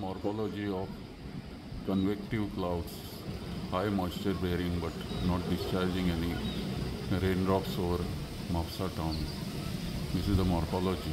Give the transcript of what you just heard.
morphology of convective clouds, high moisture bearing but not discharging any raindrops over Mafsa town. This is the morphology.